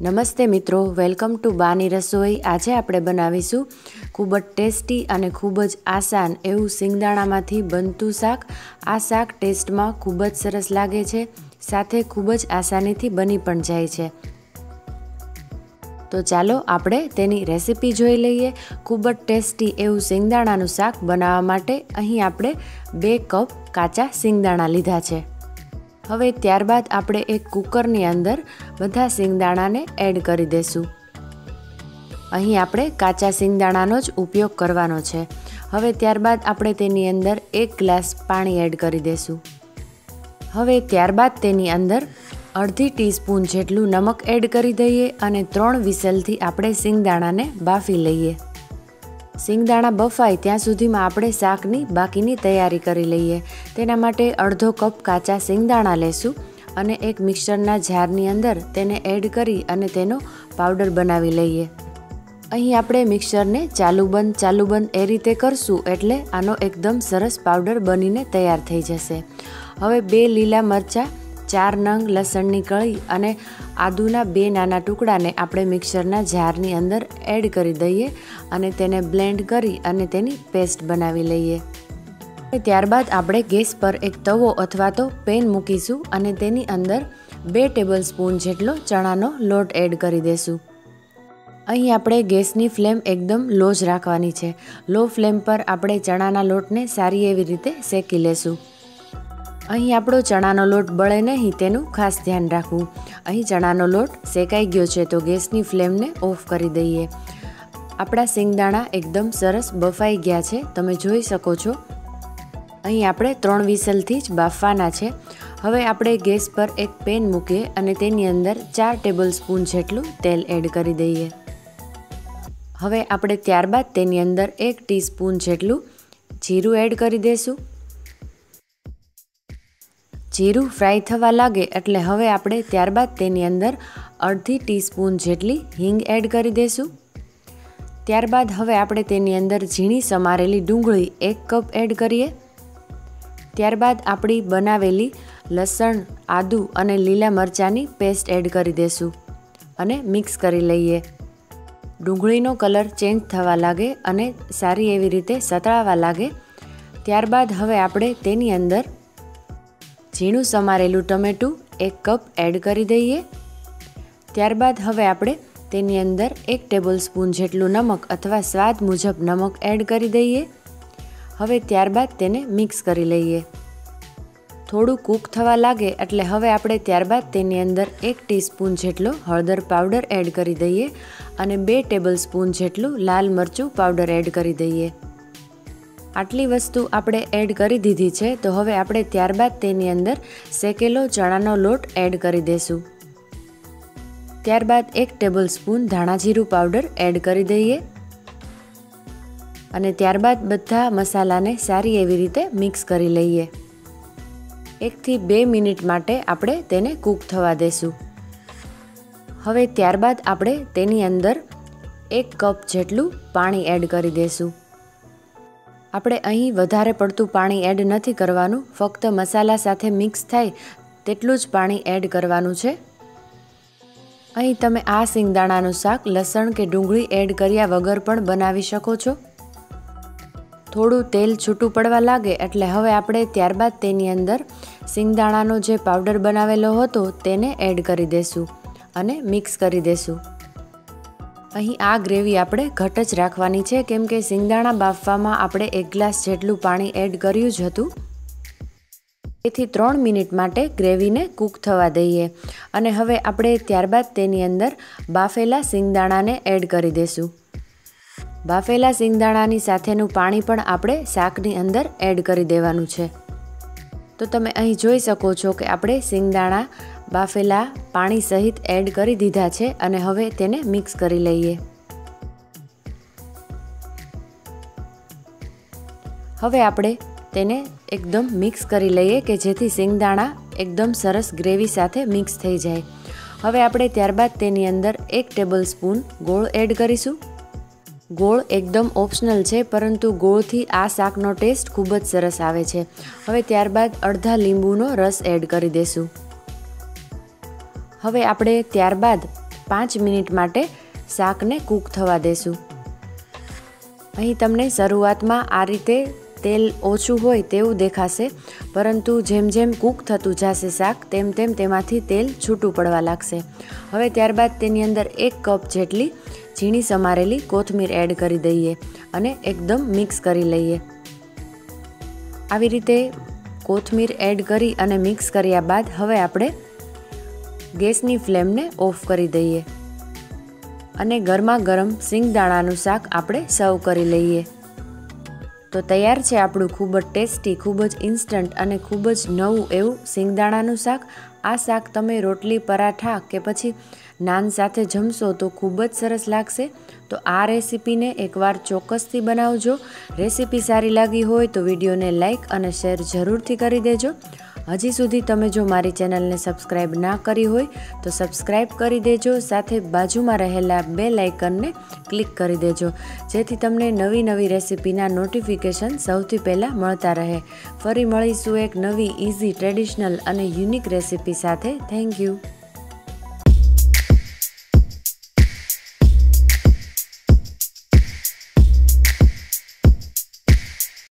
નમસ્તે મિત્રો, welcome to બાની રસોઈ. આજે આપણે બનાવીશું ખૂબ જ ટેસ્ટી અને ખૂબ જ આસાન એવું સિંગદાણામાંથી બનતું શાક. આ શાક ટેસ્ટમાં ખૂબ જ સરસ લાગે છે, સાથે ખૂબ જ આસાનીથી બની પણ જાય છે. તો ચાલો આપણે તેની રેસીપી જોઈ લઈએ. ખૂબ જ ટેસ્ટી એવું સિંગદાણાનું શાક બનાવવા માટે અહીં આપણે બે કપ કાચા સિંગદાણા લીધા છે. હવે ત્યારબાદ આપણે એક કુકરની અંદર બધા સિંગદાણાને એડ કરી દઈશું અહીં આપણે કાચા સિંગદાણાનો જ ઉપયોગ કરવાનો છે. હવે ત્યારબાદ આપણે તેની અંદર એક ગ્લાસ પાણી એડ કરી દઈશું હવે ત્યારબાદ તેની અંદર અડધી ટીસ્પૂન જેટલું નમક એડ કરી દઈએ અને ત્રણ વિસલથી આપણે સિંગદાણાને બાફી લઈએ. સિંગદાણા બફાય ત્યાં સુધીમાં આપણે શાકની બાકીની તૈયારી કરી લઈએ. તેના માટે અડધો કપ કાચા સિંગદાણા લેશું અને એક મિક્સરના જારની અંદર તેને એડ કરી અને તેનો પાવડર બનાવી લઈએ. અહીં આપણે મિક્સરને ચાલુ બંધ ચાલુ બંધ એ રીતે કરશું એટલે આનો એકદમ સરસ પાવડર બનીને તૈયાર થઈ જશે. હવે બે લીલા મરચાં ચાર નંગ લસણની કળી અને આદુના બે નાના ટુકડાને આપણે મિક્સરના જારની અંદર એડ કરી દઈએ અને તેને બ્લેન્ડ કરી અને તેની પેસ્ટ બનાવી લઈએ. ત્યારબાદ આપણે ગેસ પર એક તવો અથવા તો પેન મૂકીશું અને તેની અંદર બે ટેબલ સ્પૂન જેટલો ચણાનો લોટ એડ કરી દઈશું અહીં આપણે ગેસની ફ્લેમ એકદમ લો જ રાખવાની છે. લો ફ્લેમ પર આપણે ચણાના લોટને સારી એવી રીતે શેકી લેશું. અહીં આપણો ચણાનો લોટ બળે નહીં તેનું ખાસ ધ્યાન રાખવું. અહીં ચણાનો લોટ શેકાઈ ગયો છે તો ગેસની ફ્લેમને ઓફ કરી દઈએ. આપણા સિંગદાણા એકદમ સરસ બફાઈ ગયા છે. તમે જોઈ શકો છો. અહીં આપણે ત્રણ વિસલથી જ બાફવાના છે. હવે આપણે ગેસ પર એક પેન મૂકીએ અને તેની અંદર ચાર ટેબલ સ્પૂન જેટલું તેલ એડ કરી દઈએ. હવે આપણે ત્યારબાદ તેની અંદર એક ટીસ્પૂન જેટલું જીરું એડ કરી દઈશું જીરું ફ્રાય થવા લાગે એટલે હવે આપણે ત્યારબાદ તેની અંદર અડધી ટીસ્પૂન જેટલી હિંગ એડ કરી દઈશું ત્યારબાદ હવે આપણે તેની અંદર ઝીણી સમારેલી ડુંગળી એક કપ એડ કરીએ. ત્યારબાદ આપણી બનાવેલી લસણ, આદુ અને લીલા મરચાંની પેસ્ટ એડ કરી દઈશું અને મિક્સ કરી લઈએ. ડુંગળીનો કલર ચેન્જ થવા લાગે અને સારી એવી રીતે સતળાવા લાગે. ત્યારબાદ હવે આપણે તેની અંદર ઝીણું સમારેલું ટમેટું એક કપ એડ કરી દઈએ. ત્યારબાદ હવે આપણે તેની અંદર એક ટેબલ સ્પૂન જેટલું નમક અથવા સ્વાદ મુજબ નમક એડ કરી દઈએ. હવે ત્યારબાદ તેને મિક્સ કરી લઈએ. થોડું કૂક થવા લાગે એટલે હવે આપણે ત્યારબાદ તેની અંદર એક ટીસ્પૂન જેટલો હળદર પાવડર એડ કરી દઈએ અને બે ટેબલ સ્પૂન જેટલું લાલ મરચું પાવડર એડ કરી દઈએ. આટલી વસ્તુ આપણે એડ કરી દીધી છે, તો હવે આપણે ત્યારબાદ તેની અંદર શેકેલો ચણાનો લોટ એડ કરી દઈશું ત્યારબાદ એક ટેબલ સ્પૂન ધાણાજીરું પાવડર એડ કરી દઈએ. અને ત્યારબાદ બધા મસાલાને સારી એવી રીતે મિક્સ કરી લઈએ. એકથી બે મિનિટ માટે આપણે તેને કૂક થવા દેશું. હવે ત્યારબાદ આપણે તેની અંદર એક કપ જેટલું પાણી એડ કરી દઈશું આપણે અહીં વધારે પડતું પાણી એડ નથી કરવાનું, ફક્ત મસાલા સાથે મિક્સ થાય તેટલું જ પાણી એડ કરવાનું છે. અહીં તમે આ સિંગદાણાનું શાક, લસણ કે ડુંગળી એડ કર્યા વગર પણ બનાવી શકો છો. થોડું તેલ છૂટું પડવા લાગે એટલે હવે આપણે ત્યારબાદ તેની અંદર સિંગદાણાનો જે પાવડર બનાવેલો હતો તેને એડ કરી દેશું અને મિક્સ કરી દેશું. અહીં આ ગ્રેવી આપણે ઘટ જ રાખવાની છે, કેમ કે સિંગદાણા બાફવામાં આપણે એક ગ્લાસ જેટલું પાણી એડ કર્યું જ હતું. તેથી ત્રણ મિનિટ માટે ગ્રેવીને કૂક થવા દઈએ. અને હવે આપણે ત્યારબાદ તેની અંદર બાફેલા સિંગદાણાને એડ કરી દઈશું બાફેલા સિંગદાણાની સાથેનું પાણી પણ આપણે શાકની અંદર એડ કરી દેવાનું છે. તો તમે અહીં જોઈ શકો છો કે આપણે સિંગદાણા બાફેલા પાણી સહિત એડ કરી દીધા છે અને હવે તેને મિક્સ કરી લઈએ. હવે આપણે તેને એકદમ મિક્સ કરી લઈએ કે જેથી સિંગદાણા એકદમ સરસ ગ્રેવી સાથે મિક્સ થઈ જાય. હવે આપણે ત્યારબાદ તેની અંદર એક ટેબલ સ્પૂન ગોળ એડ કરીશું. ગોળ એકદમ ઓપ્શનલ છે, પરંતુ ગોળથી આ શાકનો ટેસ્ટ ખૂબ જ સરસ આવે છે. હવે ત્યારબાદ અડધા લીંબુનો રસ એડ કરી દેશું. હવે આપણે ત્યારબાદ પાંચ મિનિટ માટે શાકને કૂક થવા દેશું. અહીં તમને શરૂઆતમાં આ રીતે તેલ ઓછું હોય તેવું દેખાશે, પરંતુ જેમ જેમ કૂક થતું જશે શાક, તેમ તેમ તેમાંથી તેલ છૂટું પડવા લાગશે. હવે ત્યારબાદ તેની અંદર એક કપ જેટલી ઝીણી સમારેલી કોથમીર એડ કરી દઈએ અને એકદમ મિક્સ કરી લઈએ. આવી રીતે કોથમીર એડ કરી અને મિક્સ કર્યા બાદ હવે આપણે ગેસની ફ્લેમને ઓફ કરી દઈએ. અને ગરમા ગરમ સિંગદાણાનું શાક આપણે સર્વ કરી લઈએ. તો તૈયાર છે આપણું ખૂબ જ ટેસ્ટી, ખૂબ જ ઇન્સ્ટન્ટ અને ખૂબ જ નવું એવું સિંગદાણાનું શાક. આ શાક તમે રોટલી, પરાઠા કે પછી નાન સાથે જમશો તો ખૂબ જ સરસ લાગશે. તો આ રેસીપીને એકવાર ચોક્કસથી બનાવજો. રેસીપી સારી લાગી હોય તો વિડીયોને લાઇક અને શેર જરૂરથી કરી દેજો. હજી સુધી તમે જો મારી ચેનલને સબસ્ક્રાઈબ ના કરી હોય, તો સબસ્ક્રાઈબ કરી દેજો, સાથે બાજુમાં રહેલા બે લાઇકનને ક્લિક કરી દેજો, જેથી તમને નવી નવી રેસિપીના નોટિફિકેશન સૌથી પહેલાં મળતા રહે. ફરી મળીશું એક નવી ઇઝી ટ્રેડિશનલ અને યુનિક રેસિપી સાથે. Thank you.